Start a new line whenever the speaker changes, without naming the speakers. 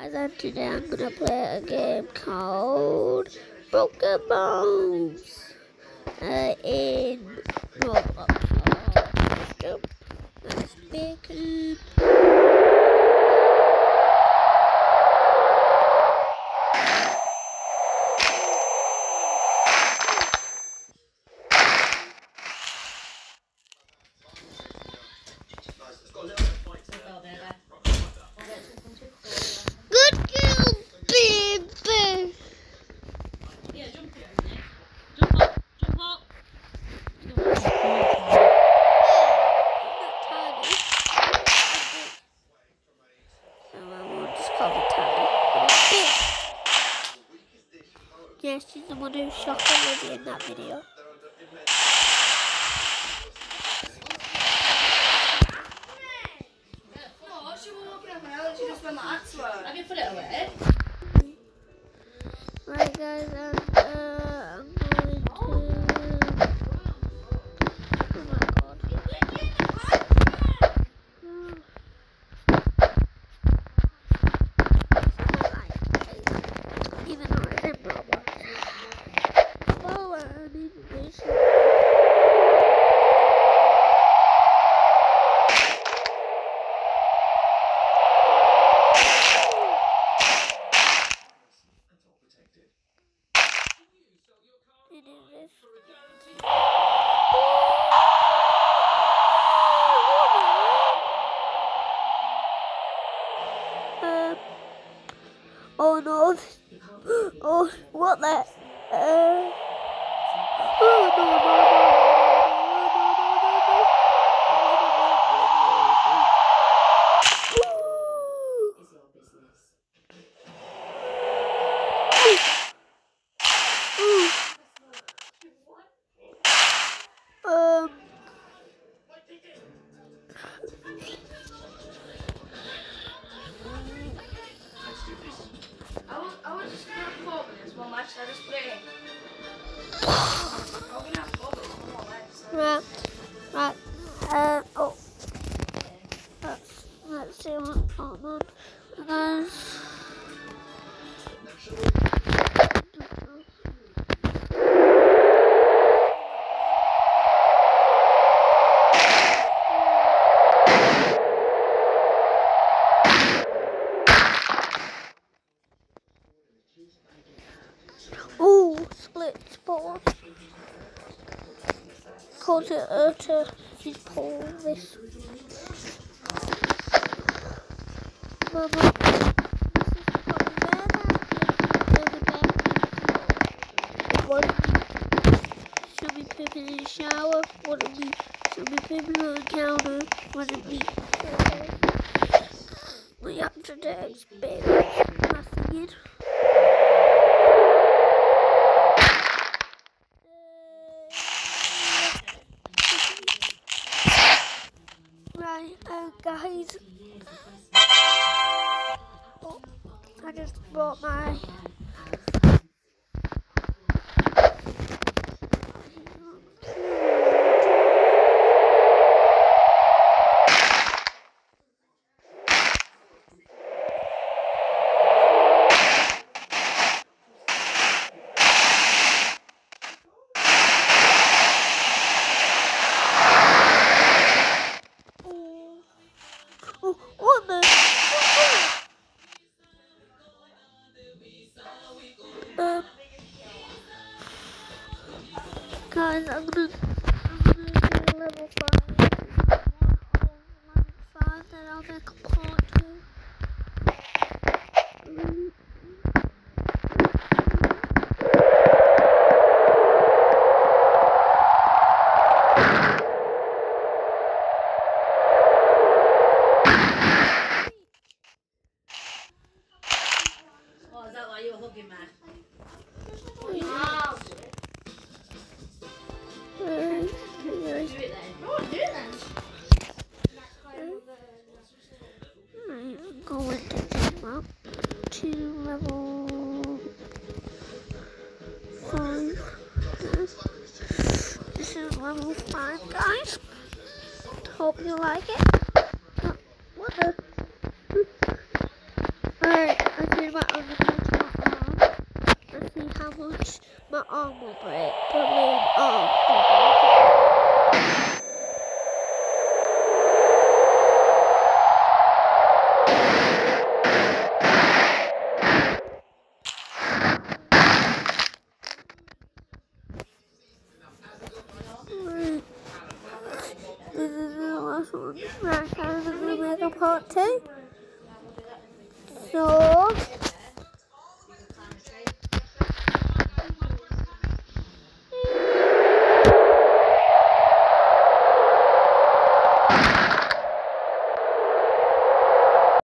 Guys, and today I'm gonna play a game called Broken Bones uh, in Roblox. Let's begin.
Yeah,
she's the one who shot Olivia in that video.
Oh, she was walking up and I she just went like that to her.
Have you put it away?
Right, guys, and, uh, I'm going to. Oh my god. Even though it's in Roblox. Oh, I need this. It is this. Um, oh no. Oh, what the? Uh, oh no, no, große Irrte, die pulling this. Mama. Should be pimping in the shower, wouldn't be. Should be pimping on the counter, wouldn't be. We have to experience nothing. Oh guys, oh, I just bought my level five. One whole level five, then I'll make a part two. Mm.
Oh, is that why you were hugging me?
This five, guys. Hope you like it. What the? Alright. about other things my arm. Let's see how much my arm will break. Probably an arm will break. Right. This is the last one. Right, I'm going to make a part two. So,